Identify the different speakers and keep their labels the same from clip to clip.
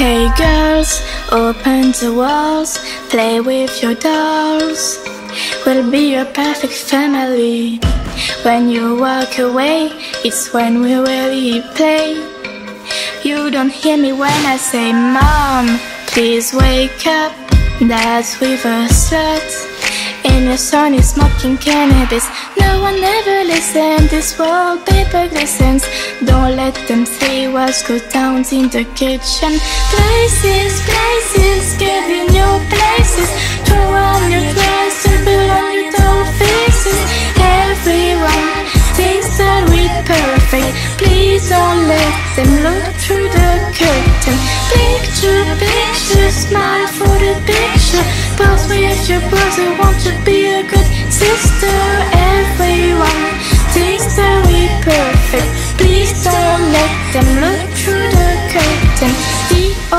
Speaker 1: Hey girls, open the walls, play with your dolls. We'll be your perfect family. When you walk away, it's when we really play. You don't hear me when I say, Mom, please wake up. That's with a slut. In the son is smoking cannabis. No one ever listens This wallpaper glistens. Don't let them see what's goes down in the kitchen. Places, places, get in your places. Throw on your dress and put on your doll faces. Everyone thinks that we're perfect. Please don't let them look through the curtain. Picture, picture, smile for the picture Pose with your brother, want to be a good sister? Everyone thinks that we're perfect. Please don't let them look through the curtain. D-O-L-L-H-O-U-S-E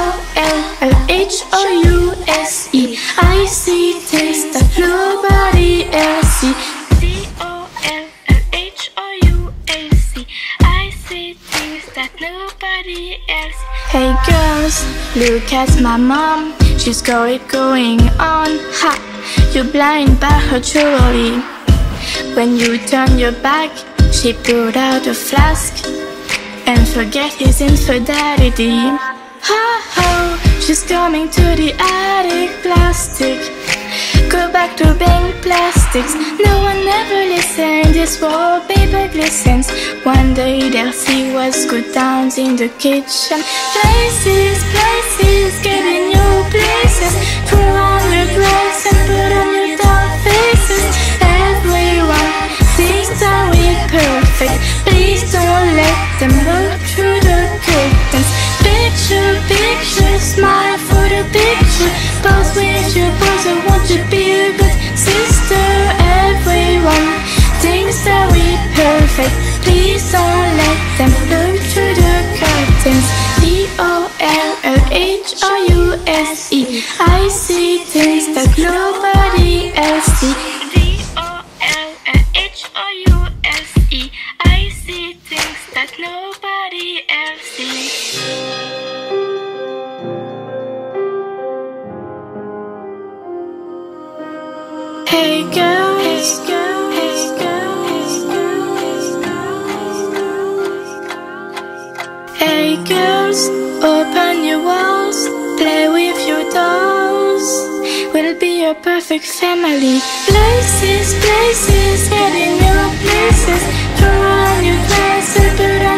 Speaker 1: I see things that nobody else see. D-O-L-L-H-O-U-S-E I see things that nobody else Hey girls, look at my mom She's got it going on. Ha! You're blind by her jewelry. When you turn your back She pulled out a flask And forget his infidelity. Ha ho! She's coming to the attic plastic. Go back to being plastics. No one ever listens This wallpaper glistens. One day they'll see what's good down in the kitchen. Places, places, get Please don't let them look through the curtains. Picture, picture, smile for the picture. Cause we should both want your beautiful sister. Everyone thinks that we perfect. Please don't let them go through the curtains Pose, I see things that nobody else see. Things that nobody else sees Hey girls, hey girls, hey girls, girls, open your walls, play with your dolls. We'll be a perfect family. Places, places, get in your places. Throw on your dress and put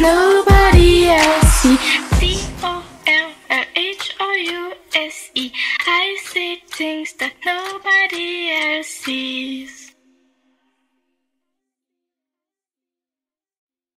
Speaker 1: nobody else. C O L L H O U S E. I see things that nobody else sees.